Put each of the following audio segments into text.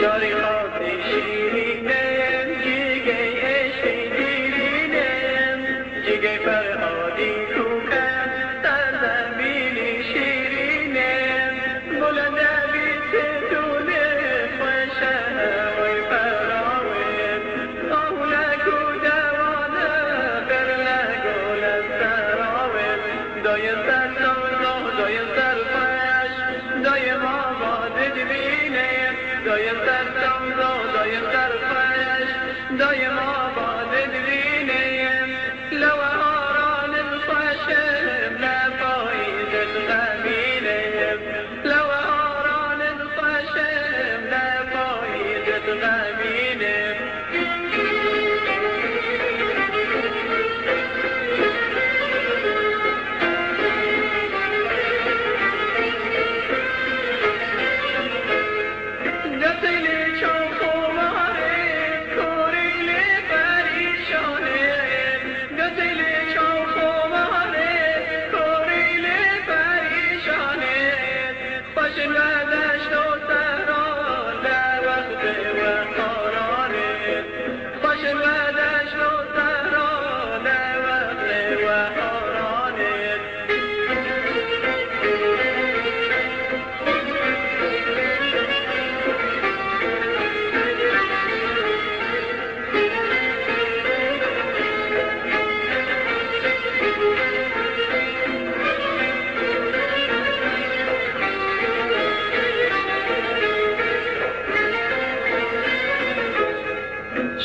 خاک شیرینم جیگه عشق دیرینم جیگه فرهادی کوکم در زمین شیرینم بلند بیت دونه خوشه وی فراویم آهولک و دوانه برلگول سراویم دای سر سوزا دای سر فش دای ما باد دبینیم دای سر سوزا دای سر فش دای ما باد خوش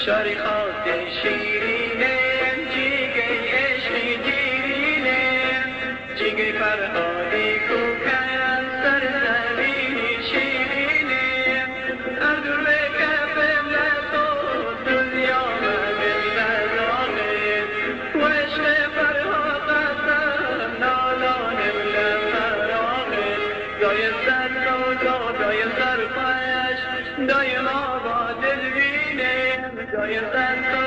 شاری خاک شیرینم جیگه عشق دیرینم جیگه فرهادی کوکن سر زمین شیرینم اردو کفم لسو دنیا من لزاقم و عشق فرهاد قسم نالانم لفراقم دای سر سودا دای سر خوش دای ما Enjoy your.